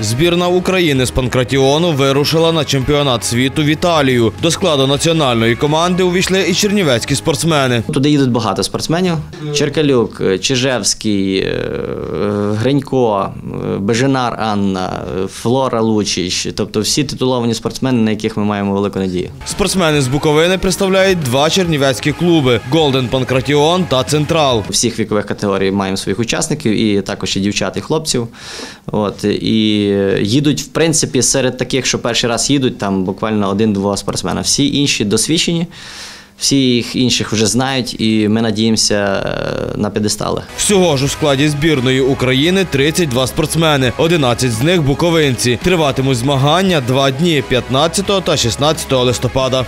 Збірна України з панкратіону вирушила на чемпіонат світу в Італію. До складу національної команди увійшли і чернівецькі спортсмени. Туди їдуть багато спортсменів: Черкалюк, Чижевський, е, Гринько, Беженар Анна, Флора Лучич. Тобто всі титуловані спортсмени, на яких ми маємо велику надію. Спортсмени з Буковини представляють два чернівецькі клуби Голден Панкратіон та Централ. У всіх вікових категорій маємо своїх учасників, і також і дівчат, і хлопців. От, і їдуть, в принципі, серед таких, що перший раз їдуть, там буквально один-два спортсмена. Всі інші досвідчені, всі їх інших вже знають, і ми надіємося е, на п'єдестали. Всього ж у складі збірної України 32 спортсмени, 11 з них буковинці. Триватимуть змагання два дні 15 та 16 листопада.